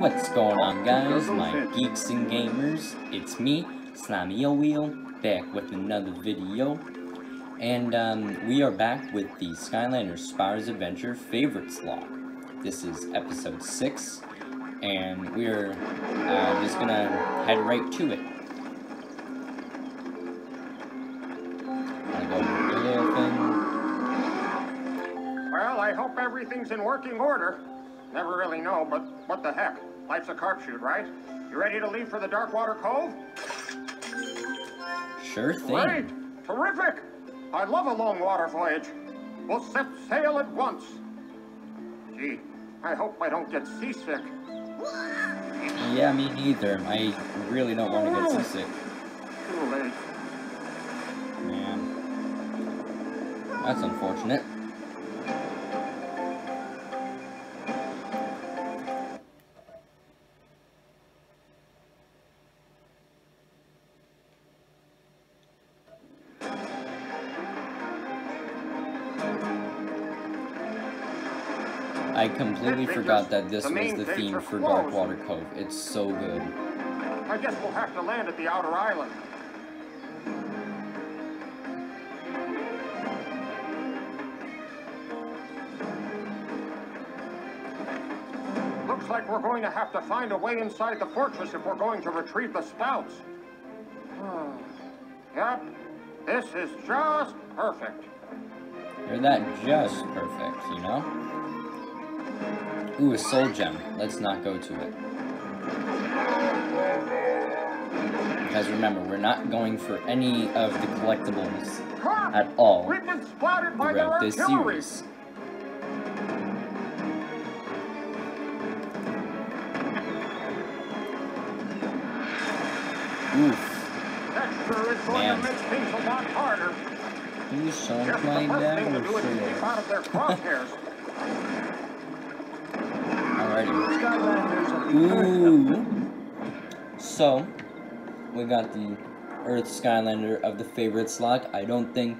What's going on guys, my geeks and gamers? It's me, Slimy Wheel, back with another video. And um, we are back with the Skylander Spyro's Adventure Favorites Locke. This is episode 6, and we're uh, just gonna head right to it. Well, I hope everything's in working order. Never really know, but what the heck? Life's a carp shoot, right? You ready to leave for the Darkwater Cove? Sure thing. Great! Terrific! I love a long water voyage. We'll set sail at once. Gee, I hope I don't get seasick. Yeah, me neither. I really don't want to get seasick. Too late. Man. That's unfortunate. I completely forgot that this was the theme for Darkwater Cove. It's so good. I guess we'll have to land at the outer island. Looks like we're going to have to find a way inside the fortress if we're going to retrieve the spouts. Hmm. yep, this is just perfect. You're that just perfect, you know? Ooh, a soul gem. Let's not go to it. Because remember, we're not going for any of the collectibles at all We've been spotted by their throughout this series. Oof. Sure is going Man. to make things a lot harder. You sunk my thing to do is dinosaur. keep out of their crosshairs. Alrighty. Skylanders are the earth Ooh. So, we got the Earth Skylander of the favorite slot. I don't think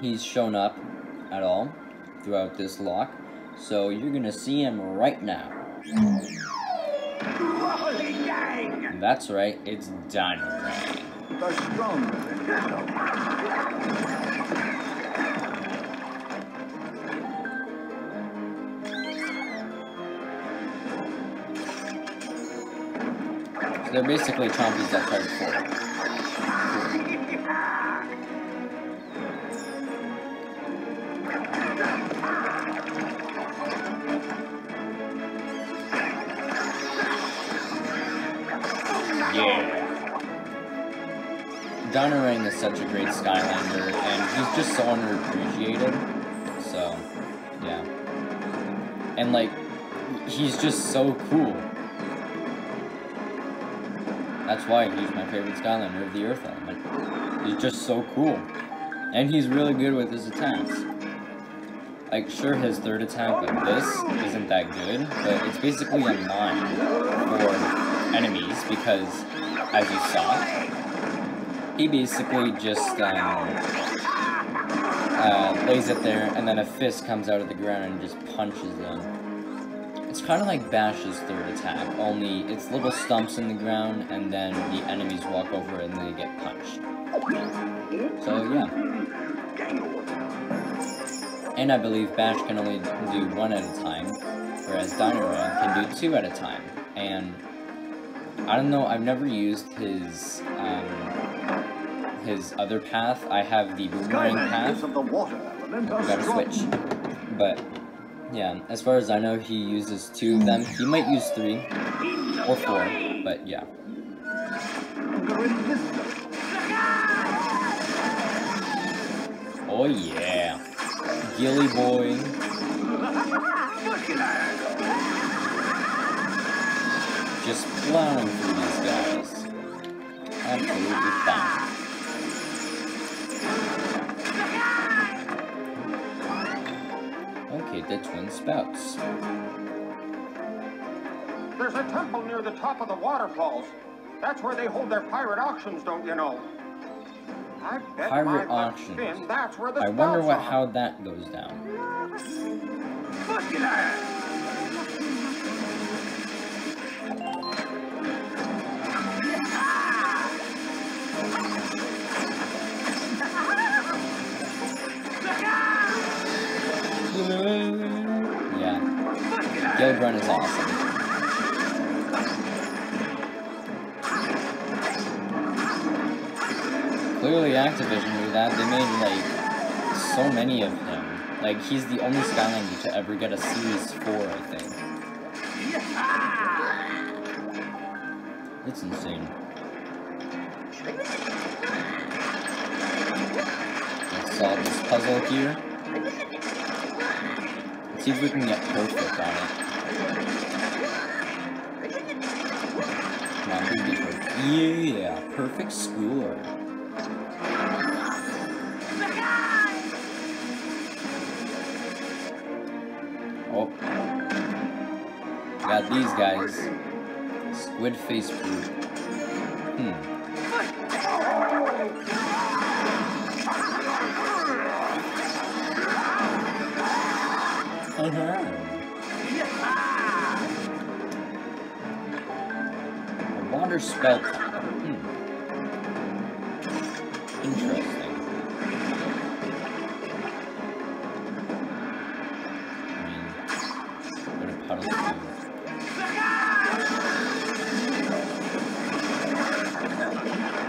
he's shown up at all throughout this Locke. So you're gonna see him right now. That's right, it's Dino-Rang. They're basically Chompies that card four. Yeah. Dino-Rang is such a great Skylander, and he's just so underappreciated. So, yeah. And, like, he's just so cool. That's why he's my favorite Skylander of the Earth element. He's just so cool. And he's really good with his attacks. Like, sure, his third attack like this isn't that good, but it's basically a mine for enemies because, as you saw, he basically just um, uh, lays it there, and then a fist comes out of the ground and just punches them. It's kind of like Bash's third attack, only it's little stumps in the ground, and then the enemies walk over and they get punched. So yeah. And I believe Bash can only do one at a time, whereas Dino-Rang can do two at a time. And I don't know, I've never used his um, his other path. I have the boomerang path. Skylanders of the water element are gotta switch. But yeah, as far as I know, he uses two of them. He might use three or four, but yeah. Oh yeah, Gilly boy. Just plowing through these guys. Absolutely fine. The twin spouts. There's a temple near the top of the waterfalls. That's where they hold their pirate auctions, don't you know? I bet Pirate auctions. fin, that's where the I wonder what are. how that goes down. Look at that! Gill Grunt is awesome. Clearly Activision knew that. They made, like, so many of him. Like, he's the only Skylander to ever get a Series 4, I think. It's insane. Let's solve this puzzle here. Let's see if we can get perfect on it. Yeah, perfect score. Oh. Got these guys. Squid face fruit. Hmm. A water spell. Hmm. Interesting. I mean, what do puddles do?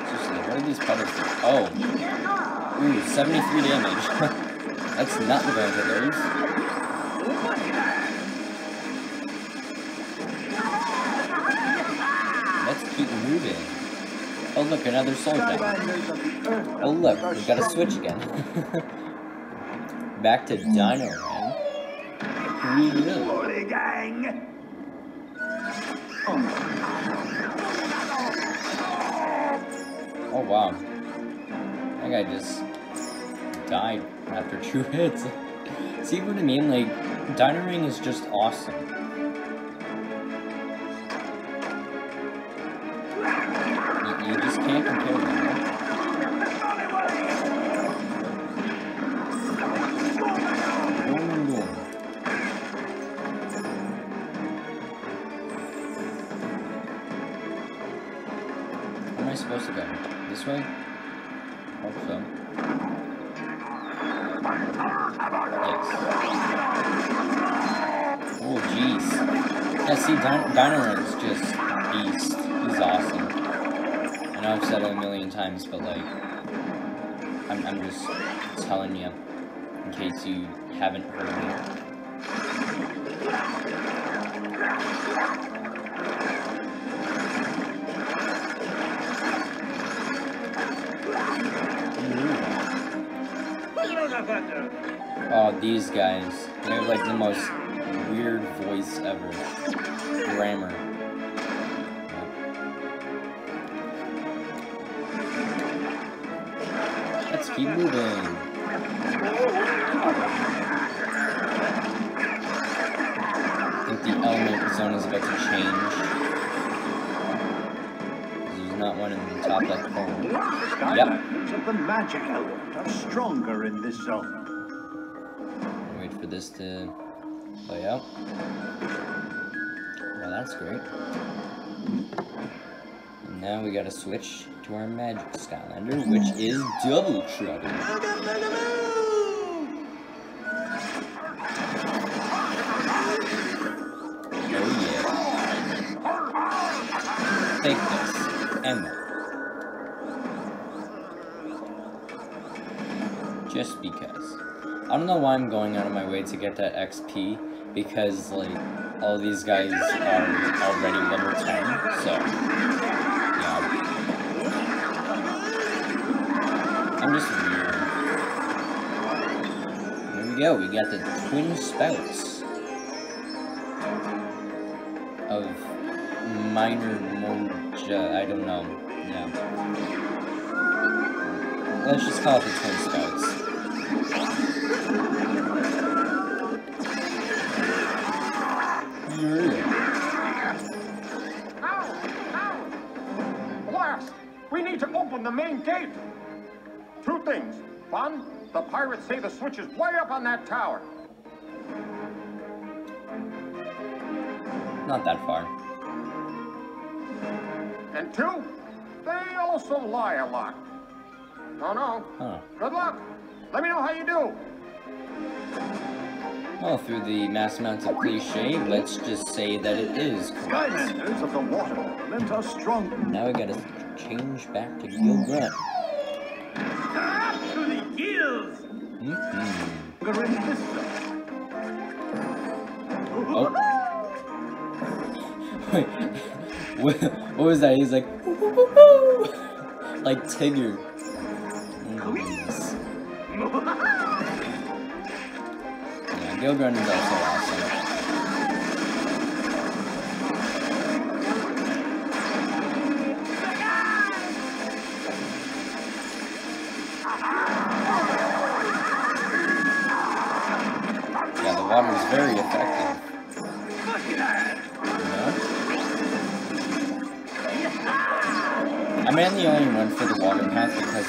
Seriously, what do these puddles do? Oh. Ooh, 73 damage. That's not going to those. Oh look, another Earth Oh look, we got a switch again. Back to Dino we. Holy gang! Oh wow. That guy just died after two hits. See what I mean? Like, Dino-Rang is just awesome. You, just can't compare them. Where am I supposed to go? This way? Hope so. Yes. Oh, jeez. Yeah, see, Dino Ring's just beast. He's awesome. Know I've said it a million times, but like, I'm, I'm just telling you in case you haven't heard me. Oh, these guys. They have like the most weird voice ever. Grammar. Keep moving. I think the element zone is about to change. There's not one in the top left corner. Yep. Skylanders of the magic element are stronger in this zone. Wait for this to play out. Well, that's great. Now we gotta switch to our magic Skylander, which is Double Trouble. Oh yeah. Take this. And. Just because. I don't know why I'm going out of my way to get that XP, because, like, all these guys are already level 10, so, I'm just weird. There we go, we got the twin spouts of minor moja, I don't know, yeah. Let's just call it the twin spouts. We need to open the main gate! Two things. One, the pirates say the switch is way up on that tower. Not that far. And two, they also lie a lot. No, no. Huh. Good luck. Let me know how you do. Well, through the mass amounts of cliche, let's just say that it is correct. Skylanders of the water element are stronger. Now we gotta change back to Gill Mm-hmm. in this zone. Oh. Wait, what, what was that? He's like, like Tigger. Mm. Yeah, is also awesome.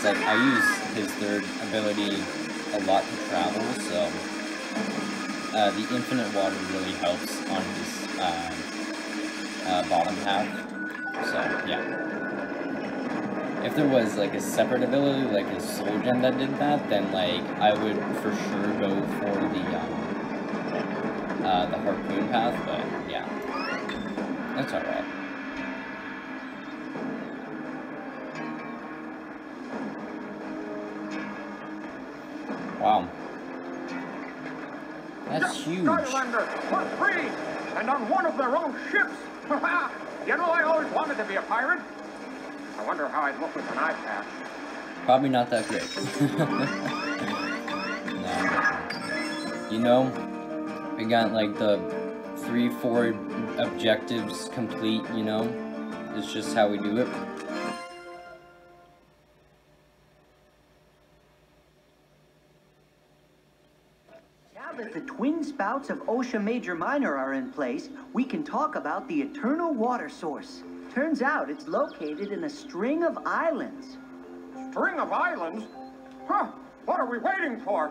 Like I use his third ability a lot to travel, so uh, the infinite water really helps on his uh, uh, bottom half. So yeah. If there was like a separate ability, like a soul gem that did that, then like I would for sure go for the um, uh, the harpoon path. But yeah, that's alright. Wow, that's huge. Skylanders were free and on one of their own ships. you know, I always wanted to be a pirate. I wonder how I'd look with an eye patch. Probably not that great. no. You know, we got like the three, four objectives complete, you know? It's just how we do it. That the twin spouts of Osha Major Minor are in place, we can talk about the eternal water source. Turns out it's located in a string of islands. String of islands? Huh, what are we waiting for?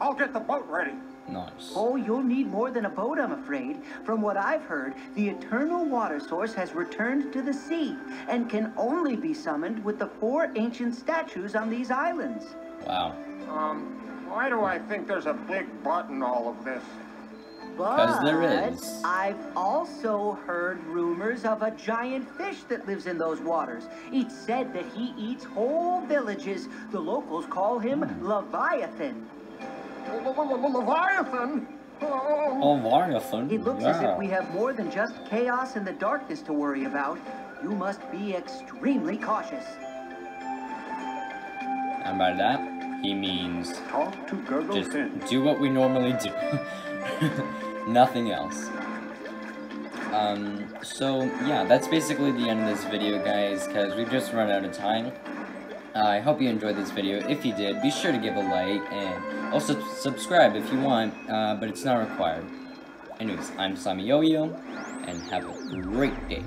I'll get the boat ready. Nice. Oh, you'll need more than a boat, I'm afraid. From what I've heard, the eternal water source has returned to the sea and can only be summoned with the four ancient statues on these islands. Wow. Um, why do I think there's a big butt in all of this? But 'Cause there is. I've also heard rumors of a giant fish that lives in those waters. It's said that he eats whole villages. The locals call him hmm. Leviathan. Leviathan? Oh, Leviathan. It looks as if we have more than just chaos and the darkness to worry about. You must be extremely cautious. And by that, he means Talk to Gurgle just do what we normally do. Nothing else. Um, so yeah, that's basically the end of this video, guys, because we've just run out of time. Uh, I hope you enjoyed this video. If you did, be sure to give a like, and also subscribe if you want, uh, but it's not required. Anyways, I'm Sami Yo-Yo, and have a great day.